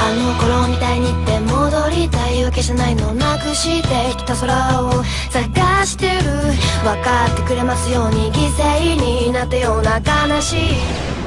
あの頃みたいにって戻りたいわけじゃないのなくしてきた空を探してる。分かってくれますように犠牲になったような悲しい。